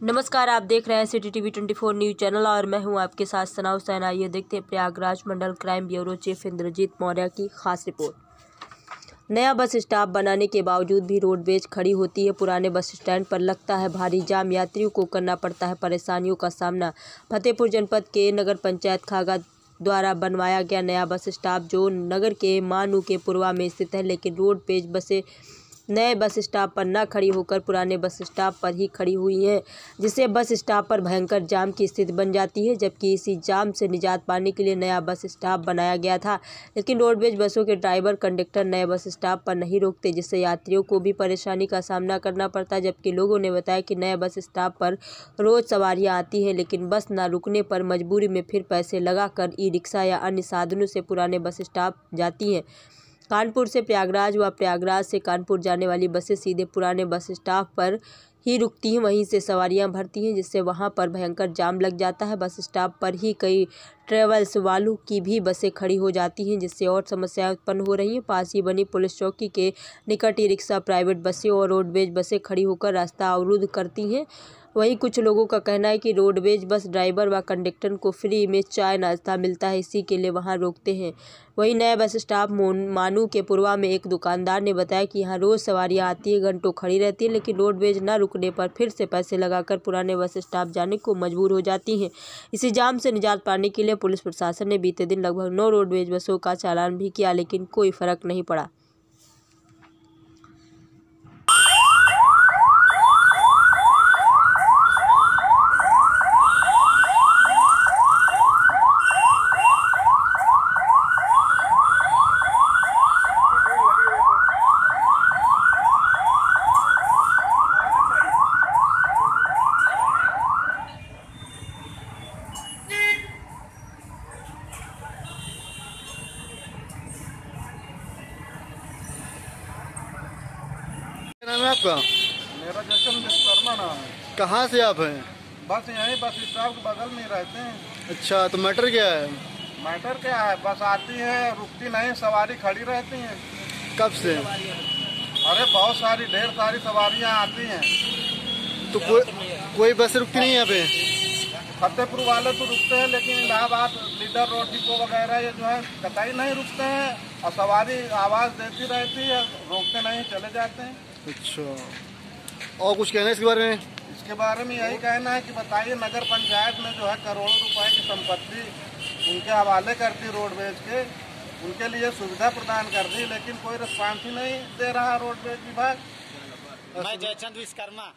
नमस्कार, आप देख रहे हैं city TV twenty four news channel और मैं हूँ आपके साथ सना। हुसैन आइए देखते हैं प्रयागराज मंडल crime bureau chief Indrajeet Maurya की खास रिपोर्ट। नया बस स्टॉप बनाने के बावजूद भी रोडवेज़ खड़ी होती है। पुराने बस स्टैंड पर लगता है भारी जाम। यात्रियों को करना पड़ता है परेशानियों का सामना। फतेहपुर जनपद के नगर पंचायत खागा द्वारा बनवाया गया नया बस स्टॉप, जो नगर के मानू के पूर्वा में स्थित है, लेकिन रोड पेज बसें नए बस स्टॉप पर न खड़ी होकर पुराने बस स्टॉप पर ही खड़ी हुई हैं, जिससे बस स्टॉप पर भयंकर जाम की स्थिति बन जाती है, जबकि इसी जाम से निजात पाने के लिए नया बस स्टॉप बनाया गया था। लेकिन रोडवेज़ बसों के ड्राइवर, कंडक्टर नए बस स्टॉप पर नहीं रोकते, जिससे यात्रियों को भी परेशानी का सामना करना पड़ता, जबकि लोगों ने बताया कि नए बस स्टॉप पर रोज़ सवारियाँ आती हैं, लेकिन बस न रुकने पर मजबूरी में फिर पैसे लगाकर ई रिक्शा या अन्य साधनों से पुराने बस स्टॉप जाती हैं। कानपुर से प्रयागराज व प्रयागराज से कानपुर जाने वाली बसें सीधे पुराने बस स्टॉप पर ही रुकती हैं। वहीं से सवारियाँ भरती हैं, जिससे वहाँ पर भयंकर जाम लग जाता है। बस स्टॉप पर ही कई ट्रेवल्स वालों की भी बसें खड़ी हो जाती हैं, जिससे और समस्याएँ उत्पन्न हो रही हैं। पास ही बनी पुलिस चौकी के निकट ई रिक्शा, प्राइवेट बसें और रोडवेज़ बसें खड़ी होकर रास्ता अवरुद्ध करती हैं। वहीं कुछ लोगों का कहना है कि रोडवेज़ बस ड्राइवर व कंडक्टर को फ्री में चाय नाश्ता मिलता है, इसी के लिए वहाँ रोकते हैं। वहीं नया बस स्टॉप मानू के पूर्वा में एक दुकानदार ने बताया कि यहाँ रोज़ सवारियाँ आती है, घंटों खड़ी रहती है, लेकिन रोडवेज़ न रुकने पर फिर से पैसे लगाकर पुराने बस स्टॉप जाने को मजबूर हो जाती हैं। इसी जाम से निजात पाने के लिए पुलिस प्रशासन ने बीते दिन लगभग नौ रोडवेज़ बसों का चालान भी किया, लेकिन कोई फ़र्क नहीं पड़ा। नाम है आपका? मेरा जशन विश्वकर्मा नाम है। कहाँ से आप हैं? बस यहीं बस स्टॉप के बगल में रहते हैं। अच्छा तो मैटर क्या है? मैटर क्या है? बस आती है रुकती नहीं सवारी खड़ी रहती है। कब से? अरे बहुत सारी ढेर सारी सवारियाँ आती हैं। तो कोई कोई बस रुकती नहीं है यहाँ पे? फतेहपुर वाले तो रुकते हैं लेकिन इलाहाबाद लीडर रोड डिपो वगैरह ये जो है कतई नहीं रुकते हैं। और सवारी आवाज़ देती रहती है रोकते नहीं चले जाते हैं। अच्छा। और कुछ कहना है इसके बारे में? इसके बारे में यही कहना है कि बताइए नगर पंचायत में जो है करोड़ों रुपए की संपत्ति उनके हवाले करती दी रोडवेज़ के उनके लिए सुविधा प्रदान कर दी लेकिन कोई रिस्पॉन्स ही नहीं दे रहा रोडवेज़ विभाग। मैं जयचंद विश्वकर्मा।